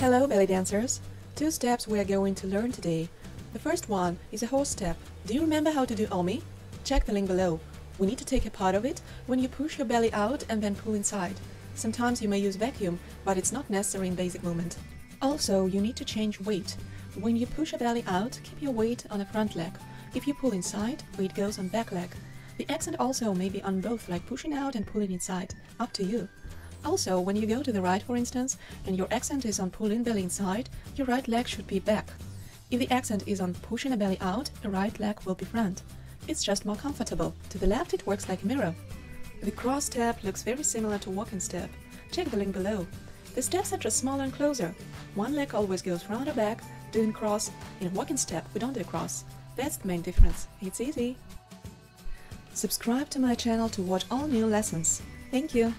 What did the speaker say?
Hello, belly dancers! Two steps we are going to learn today. The first one is a horse step. Do you remember how to do Omi? Check the link below. We need to take a part of it when you push your belly out and then pull inside. Sometimes you may use vacuum, but it's not necessary in basic movement. Also, you need to change weight. When you push your belly out, keep your weight on the front leg. If you pull inside, weight goes on back leg. The accent also may be on both, like pushing out and pulling inside. Up to you. Also, when you go to the right, for instance, and your accent is on pulling belly inside, your right leg should be back. If the accent is on pushing the belly out, the right leg will be front. It's just more comfortable. To the left, it works like a mirror. The cross step looks very similar to walking step. Check the link below. The steps are just smaller and closer. One leg always goes front or back, doing cross. In walking step, we don't do cross. That's the main difference. It's easy. Subscribe to my channel to watch all new lessons. Thank you.